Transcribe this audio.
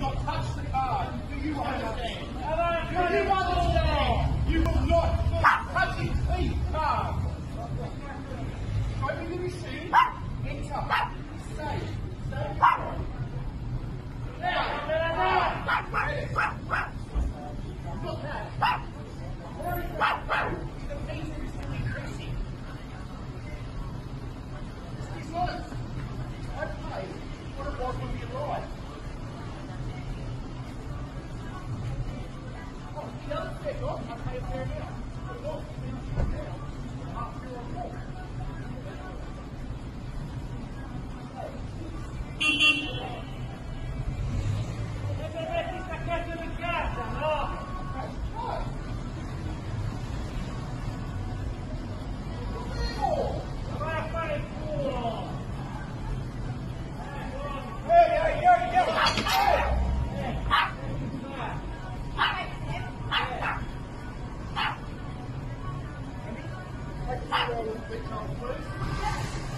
not touch the card. Do you understand? Do you understand? You will not touch it. Please, card. Show me the receipt. Enter. Stay. Ready? Yes.